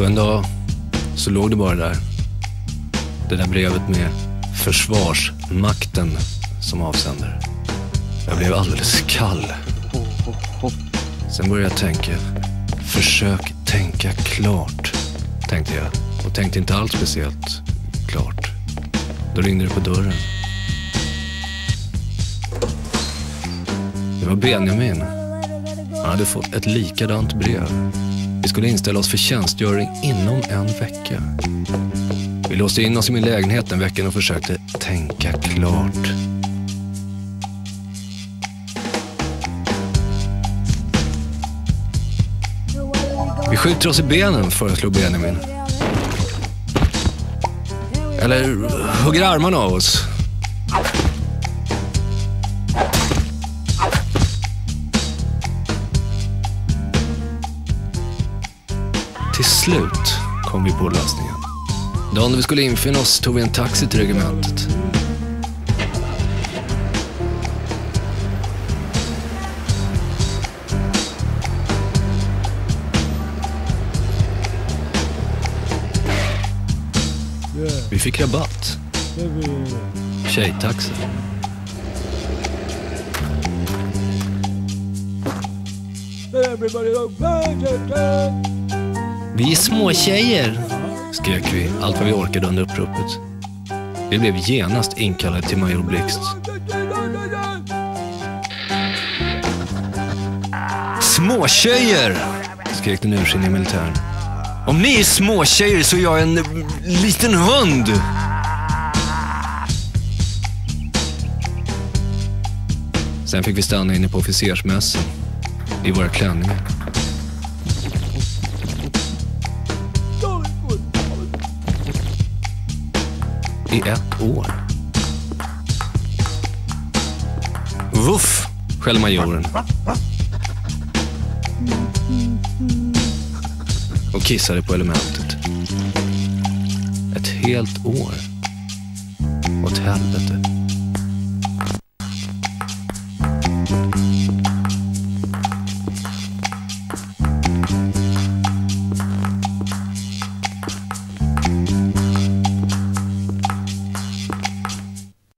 Så en dag så låg det bara där. Det där brevet med Försvarsmakten som avsändare. Jag blev alldeles kall. Sen började jag tänka. Försök tänka klart, tänkte jag. Och tänkte inte alls speciellt klart. Då ringde det på dörren. Det var Benjamin. Han hade fått ett likadant brev. Vi skulle inställa oss för tjänstgöring inom en vecka. Vi låste in oss i min lägenhet den veckan och försökte tänka klart. Vi skjuter oss i benen, föreslog Benjamin. Eller hugger armarna av oss. Till slut kom vi på lösningen. Dagen vi skulle infinna oss tog vi en taxi till regementet. Vi fick rabatt. Tjejtaxi. Vi är små tjejer, skrek vi allt vad vi orkade under uppropet. Vi blev genast inkallade till Major Blixt. Småtjejer! skrek den ursinniga militären. Om ni är småtjejer så är jag en liten hund! Sen fick vi stanna inne på officersmässan i våra klänningar. I ett år. Vuff, skäller majoren. Och kissade på elementet. Ett helt år. Åt helvete.